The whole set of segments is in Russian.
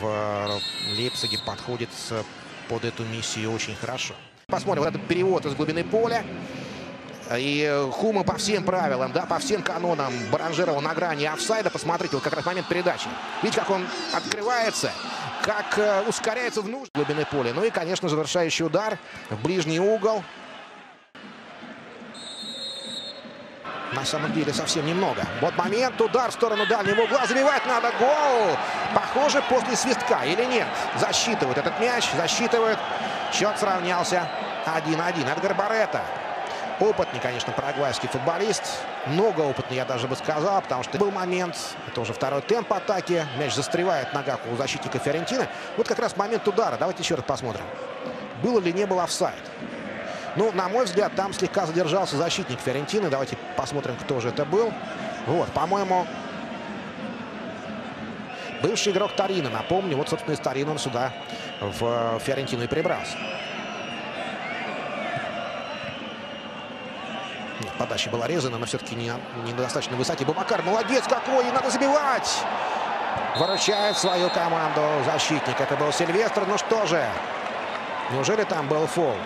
в Лейпциге подходит под эту миссию очень хорошо. Посмотрим вот этот перевод из глубины поля. И Хума по всем правилам, да, по всем канонам баранжировал на грани офсайда. Посмотрите, вот как раз момент передачи. Видите, как он открывается, как э, ускоряется в нужд глубины поля. Ну и, конечно, завершающий удар в ближний угол. На самом деле совсем немного. Вот момент, удар в сторону дальнего угла. Забивать надо. Гол! Похоже, после свистка или нет? Засчитывают этот мяч, засчитывают. Счет сравнялся 1-1. Эдгар Барета. Опытный, конечно, парагвайский футболист. Много опытный, я даже бы сказал, потому что был момент, это уже второй темп атаки. Мяч застревает в ногах у защитника Фиорентины. Вот как раз момент удара. Давайте еще раз посмотрим. Было ли не было офсайд. Ну, на мой взгляд, там слегка задержался защитник Фиорентины. Давайте посмотрим, кто же это был. Вот, по-моему, бывший игрок Тарина. Напомню, вот, собственно, из Тарина он сюда, в Фиорентину и прибрался. Нет, подача была резана, но все-таки не, не на достаточно высоте. Бабакар молодец какой, и надо забивать. Выручает свою команду защитник. Это был Сильвестр. Ну что же, неужели там был фол?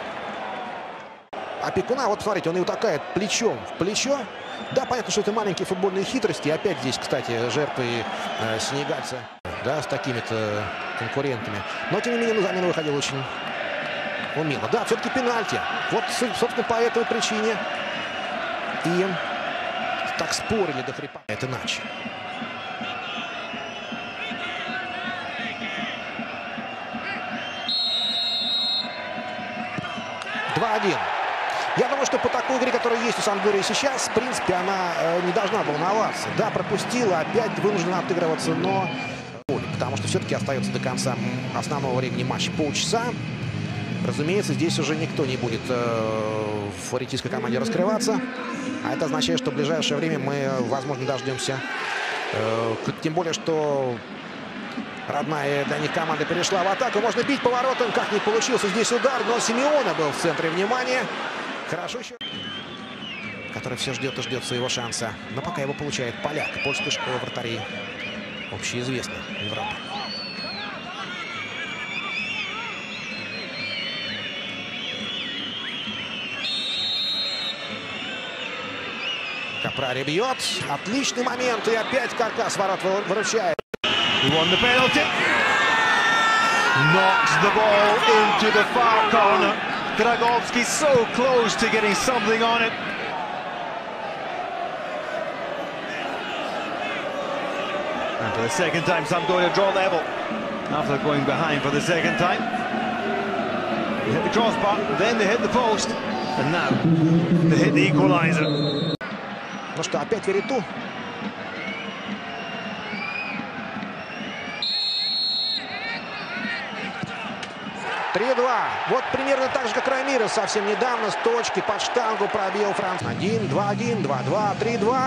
Опекуна, вот смотрите, он и утакает плечом в плечо. Да, понятно, что это маленькие футбольные хитрости. Опять здесь, кстати, жертвы э, сенегальца, да, с такими-то конкурентами. Но, тем не менее, на замену выходил очень умело. Да, все-таки пенальти. Вот, собственно, по этой причине и так спорили до хрипа. Это иначе. Два один. Я думаю, что по такой игре, которая есть у Сандории сейчас, в принципе, она э, не должна волноваться. Да, пропустила, опять вынуждена отыгрываться, но... Потому что все-таки остается до конца основного времени матча полчаса. Разумеется, здесь уже никто не будет э, в фаворитистской команде раскрываться. А это означает, что в ближайшее время мы, возможно, дождемся. Э, тем более, что родная для них команда перешла в атаку. Можно бить поворотом, как не получился здесь удар. Но Симеона был в центре внимания. Хорошо еще. Который все ждет и ждет своего шанса. Но пока его получает поляк. Польская школа вратарей. Общеизвестна в Европе. Капрари бьет. Отличный момент. И опять каркас ворот выручает. He won the penalty. Knocks the ball into the far corner. Dragovski so close to getting something on it. And for the second time, Sam going to draw level after going behind for the second time. They hit the crossbar, then they hit the post, and now they hit the equaliser. 3-2. Вот примерно так же, как Рамирес совсем недавно с точки под штангу пробил Франц. 1-2-1, 2-2, 3-2.